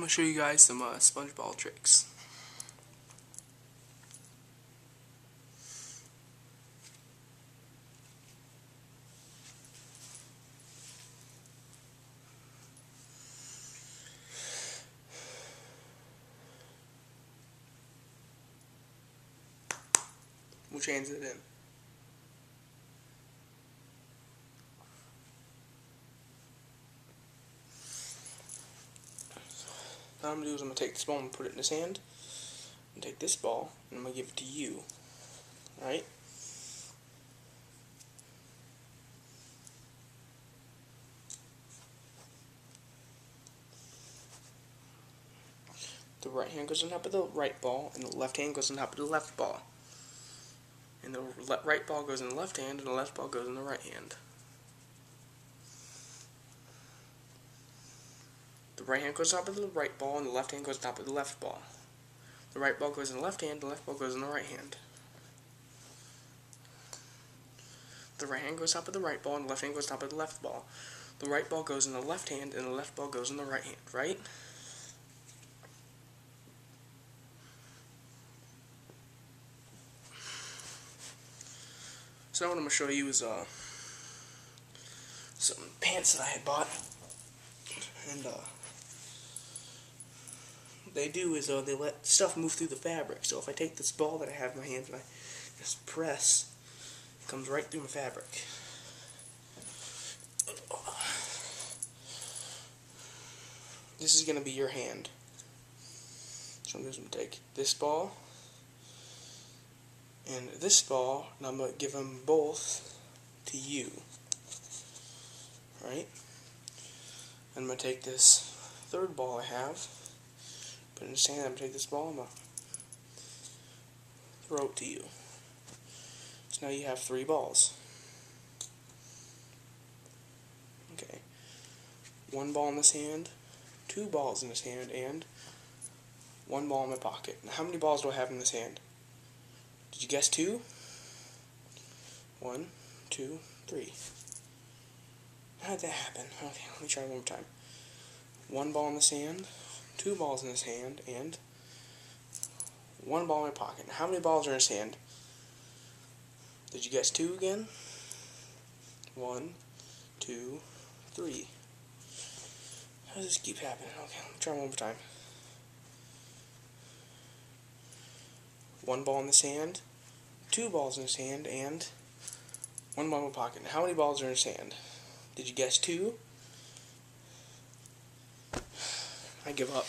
gonna show you guys some uh, sponge ball tricks. Which hand's it in? What I'm gonna do is I'm gonna take this ball and put it in his hand. And take this ball and I'm gonna give it to you. Alright? The right hand goes on top of the right ball, and the left hand goes on top of the left ball. And the right ball goes in the left hand, and the left ball goes in the right hand. The right hand goes top of the right ball, and the left hand goes top of the left ball. The right ball goes in the left hand, the left ball goes in the right hand. The right hand goes top of the right ball, and the left hand goes top of the left ball. The right ball goes in the left hand, and the left ball goes in the right hand, right? So now what I'm going to show you is uh, some pants that I had bought. And uh, they do is uh, they let stuff move through the fabric. So if I take this ball that I have in my hands and I just press, it comes right through my fabric. This is going to be your hand. So I'm just going to take this ball and this ball, and I'm going to give them both to you. Right? I'm going to take this third ball I have, put it in his hand, I'm take this ball, going to throw it to you. So now you have three balls. Okay. One ball in this hand, two balls in this hand, and one ball in my pocket. Now how many balls do I have in this hand? Did you guess two? One, two, three. How did that happen? Okay, let me try one more time. One ball in this hand, two balls in his hand, and one ball in my pocket. How many balls are in his hand? Did you guess two again? One, two, three. How does this keep happening? Okay, let me try one more time. one ball in his hand, two balls in his hand, and one ball in my pocket. How many balls are in his hand? Did you guess two? I give up.